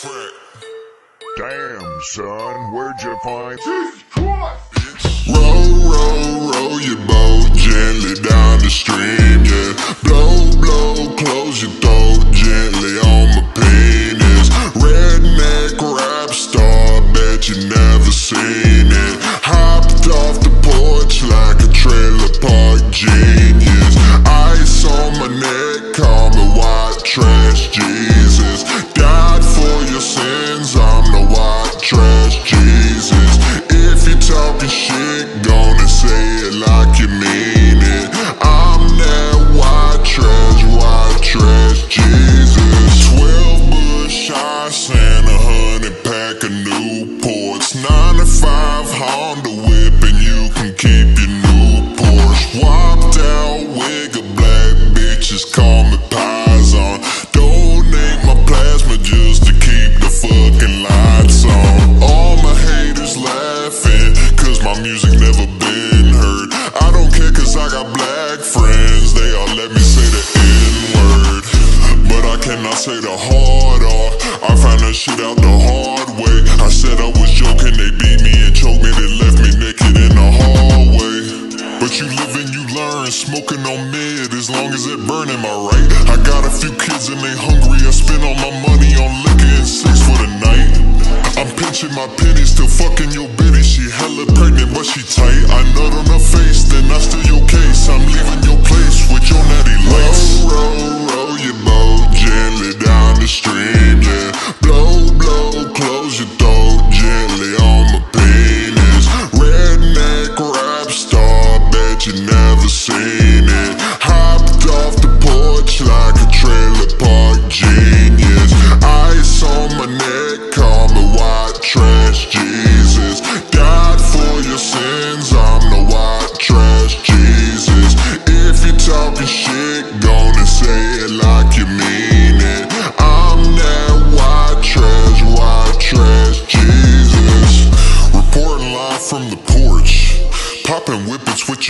Damn, son, where'd you find Jesus Christ! Row, row, row your boat gently down the stream, yeah. Blow, blow, close your throat gently on my penis. Redneck rap star, bet you never seen it. Hopped off the porch like a trailer park genius. Ice on my neck, call me white trash Jesus. Music never been heard. I don't care cause I got black friends, they all let me say the N word. But I cannot say the hard R. I found that shit out the hard way. I said I was joking, they beat me and choked me, they left me naked in the hallway. But you live and you learn, smoking on mid as long as it burn, am I right? I got a few kids and they hungry, I spend all my money on liquor and sex for the night. I'm pinching my pennies, still fucking your bitty. She hella pregnant, but she tight. I nut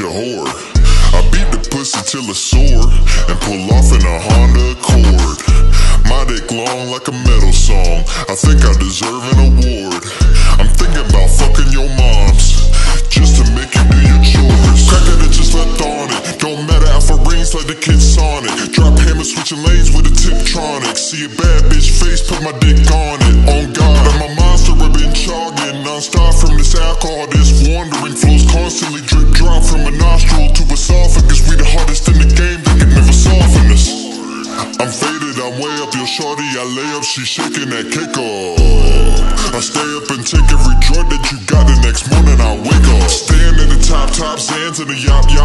with whore. I beat the pussy till it's sore and pull off in a Honda Accord. My dick long like a metal song. I think I deserve an award. I'm thinking about fucking your moms just to make you do your chores. Cracker that just left on it. Don't matter alpha rings like the kid Sonic. Drop hammer switching lanes with a Tiptronic. See a bad bitch face, put my dick on it.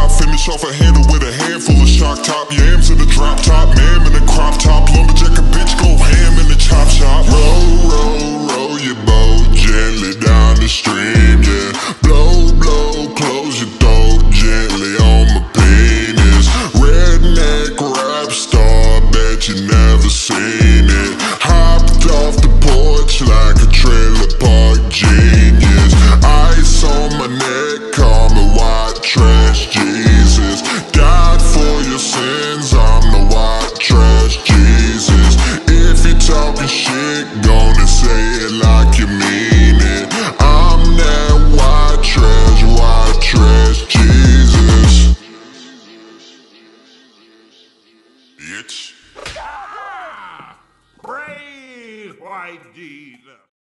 Finish off a handle with a handful of shock top yams in the drop top. Man Bitch. Brave white Jesus! Uh,